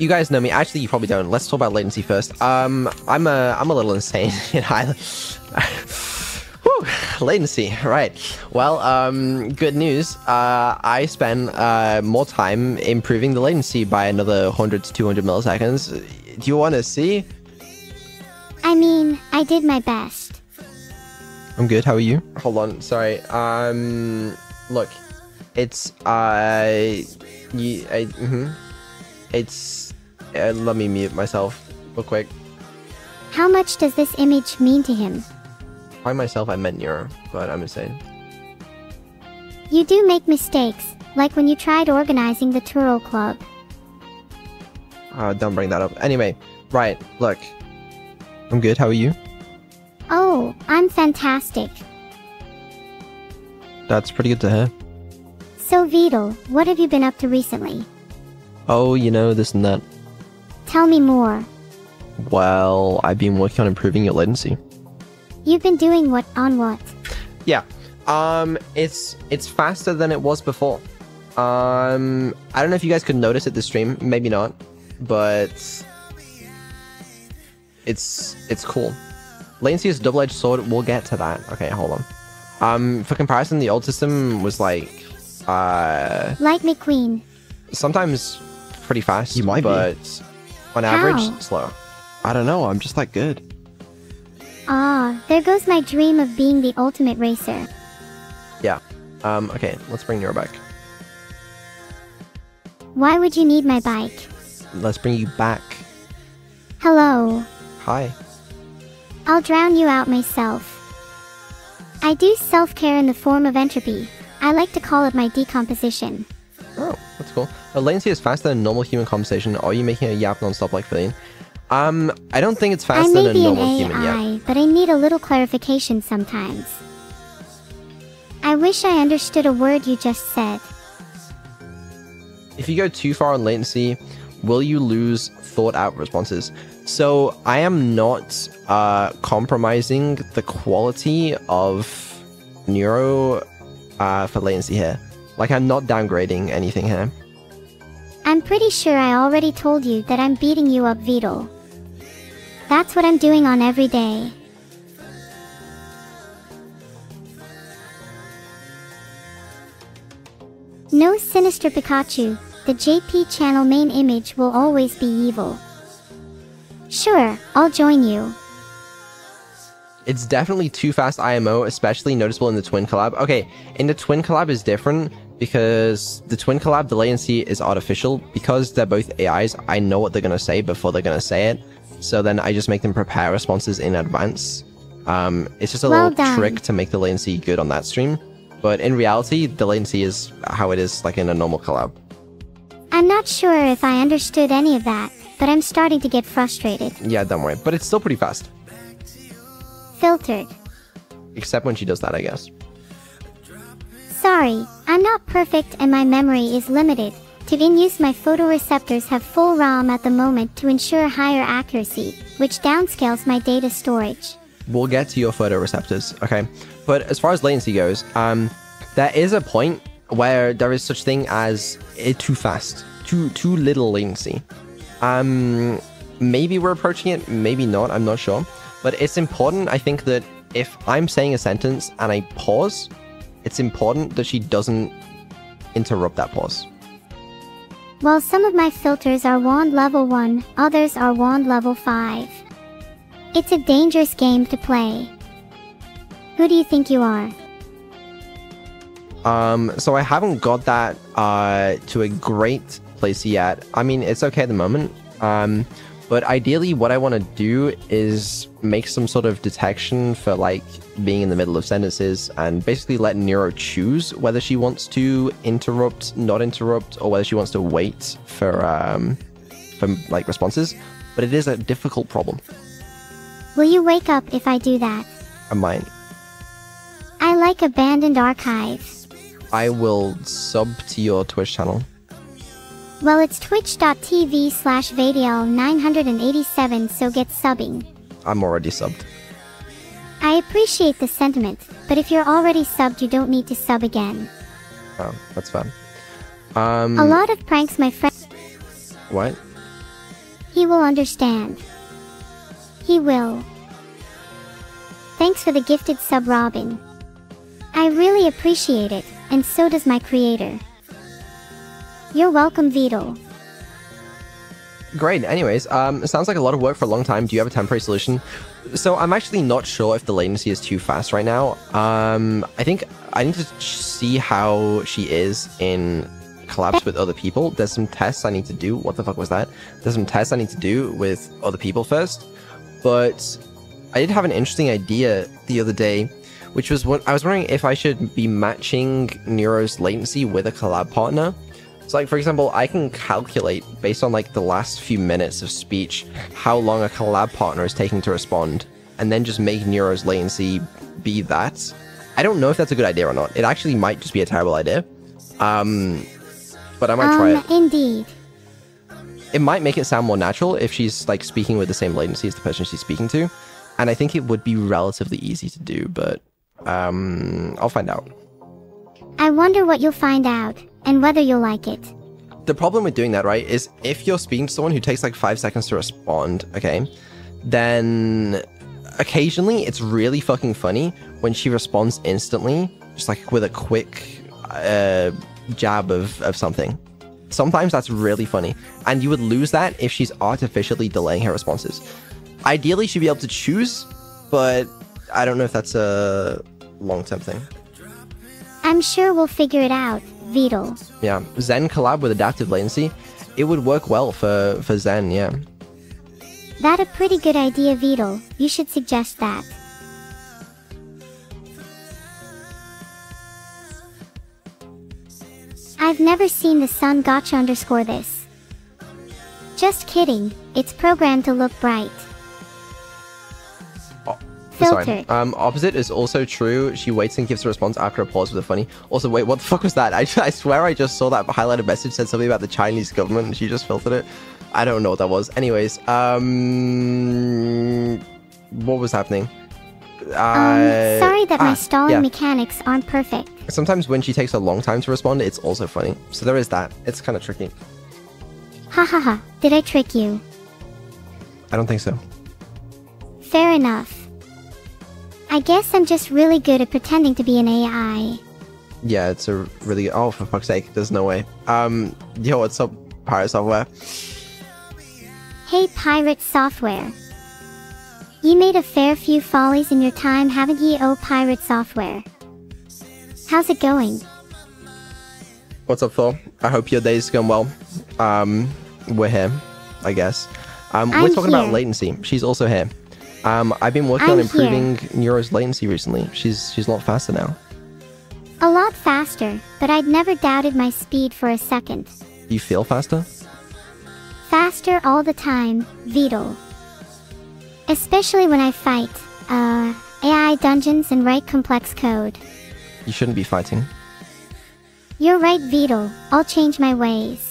you guys know me. Actually, you probably don't. Let's talk about latency first. Um, I'm a I'm a little insane. you know, I, Whew, latency, right. Well, um, good news. Uh, I spent uh, more time improving the latency by another 100 to 200 milliseconds. Do you want to see? I mean, I did my best. I'm good. How are you? Hold on. Sorry. Um, look, it's uh, you, I, mm-hmm. It's uh, let me mute myself real quick. How much does this image mean to him? By myself, I meant Neuro, but I'm insane. You do make mistakes, like when you tried organizing the Turo Club. Uh, don't bring that up. Anyway, right, look. I'm good, how are you? Oh, I'm fantastic. That's pretty good to hear. So Vedal, what have you been up to recently? Oh, you know, this and that. Tell me more. Well, I've been working on improving your latency. You've been doing what on what? Yeah. Um, it's it's faster than it was before. Um, I don't know if you guys could notice it the stream, maybe not, but it's it's cool. Latency is a double-edged sword. We'll get to that. Okay, hold on. Um, for comparison, the old system was like, uh, Like McQueen. sometimes pretty fast. You might be. On average, slow. I don't know, I'm just that good. Ah, there goes my dream of being the ultimate racer. Yeah. Um, okay, let's bring your back. Why would you need my bike? Let's bring you back. Hello. Hi. I'll drown you out myself. I do self-care in the form of entropy. I like to call it my decomposition. Cool. Uh, latency is faster than normal human conversation. Are you making a yap non-stop like Filian? Um, I don't think it's faster than a normal human yap. AI, but I need a little clarification sometimes. I wish I understood a word you just said. If you go too far on latency, will you lose thought out responses? So I am not uh, compromising the quality of Neuro uh, for latency here. Like I'm not downgrading anything here. I'm pretty sure I already told you that I'm beating you up, Vedal. That's what I'm doing on every day. No sinister Pikachu, the JP channel main image will always be evil. Sure, I'll join you. It's definitely too fast IMO, especially noticeable in the twin collab. Okay, in the twin collab is different because the twin collab, the latency is artificial. Because they're both AIs, I know what they're going to say before they're going to say it. So then I just make them prepare responses in advance. Um, it's just a Well little done. trick to make the latency good on that stream. But in reality, the latency is how it is like in a normal collab. I'm not sure if I understood any of that, but I'm starting to get frustrated. Yeah, don't worry. But it's still pretty fast. Filtered. Except when she does that, I guess. Sorry, I'm not perfect and my memory is limited. To in use my photoreceptors have full ROM at the moment to ensure higher accuracy, which downscales my data storage. we'll get to your photoreceptors, okay? But as far as latency goes, um, there is a point where there is such thing as it too fast, too too little latency. Um, maybe we're approaching it, maybe not. I'm not sure. But it's important, I think, that if I'm saying a sentence and I pause, it's important that she doesn't interrupt that pause. While some of my filters are wand level 1, others are wand level 5. It's a dangerous game to play. Who do you think you are? Um, so I haven't got that uh, to a great place yet. I mean, it's okay at the moment. Um, but ideally, what I want to do is make some sort of detection for like being in the middle of sentences and basically let Neuro choose whether she wants to interrupt, not interrupt, or whether she wants to wait for um, for like responses. But it is a difficult problem. Will you wake up if I do that? I might. I like abandoned archives. I will sub to your Twitch channel. Well, it's twitch.tv slash vedal987, so get subbing. I'm already subbed. I appreciate the sentiment, but if you're already subbed, you don't need to sub again. Oh, that's fine. Um, A lot of pranks my friend. What? He will understand. He will. Thanks for the gifted sub Robin. I really appreciate it, and so does my creator. You're welcome, Vito. Great. Anyways, um, it sounds like a lot of work for a long time. Do you have a temporary solution? So I'm actually not sure if the latency is too fast right now. Um, I think I need to see how she is in collabs with other people. There's some tests I need to do. What the fuck was that? There's some tests I need to do with other people first. But I did have an interesting idea the other day, which was what I was wondering if I should be matching Neuro's latency with a collab partner. So like, for example, I can calculate based on like the last few minutes of speech, how long a collab partner is taking to respond, and then just make Neuro's latency be that. I don't know if that's a good idea or not. It actually might just be a terrible idea. Um, but I might try Um, it. indeed. It might make it sound more natural if she's like speaking with the same latency as the person she's speaking to. And I think it would be relatively easy to do, but um, I'll find out. I wonder what you'll find out, and whether you'll like it. the problem with doing that, right, is if you're speaking to someone who takes like five seconds to respond, okay, then occasionally it's really fucking funny when she responds instantly, just like with a quick uh, jab of, of something. Sometimes that's really funny, and you would lose that if she's artificially delaying her responses. Ideally, she'd be able to choose, but I don't know if that's a long term thing. I'm sure we'll figure it out, Vito. Yeah, Zen collab with adaptive latency, it would work well for for Zen. Yeah. That a pretty good idea, Vito. You should suggest that. I've never seen the sun gotcha underscore this. Just kidding, it's programmed to look bright. Sorry. Filtered. Um, opposite is also true. She waits and gives a response after a pause with a funny. Also, wait, what the fuck was that? I, I swear I just saw that highlighted message said something about the Chinese government and she just filtered it. I don't know what that was. Anyways, um, what was happening? Um, Uh, sorry that my ah, stalling yeah. mechanics aren't perfect. Sometimes when she takes a long time to respond, it's also funny. So there is that. It's kind of tricky. Ha ha ha, did I trick you? I don't think so. Fair enough. I guess I'm just really good at pretending to be an AI. Yeah, it's a really. Oh, for fuck's sake, there's no way. Um, yo, what's up, Pirate Software? Hey Pirate Software. You made a fair few follies in your time, haven't ye, oh Pirate Software? How's it going? What's up, Thor? I hope your day's going well. Um, we're here, I guess. Um, we're I'm talking about latency. She's also here. Um, I've been working I'm on improving Neuro's latency recently. She's she's a lot faster now. A lot faster, but I'd never doubted my speed for a second. Do you feel faster? Faster all the time, Vito. Especially when I fight, uh, AI dungeons and write complex code. You shouldn't be fighting. You're right, Vito. I'll change my ways.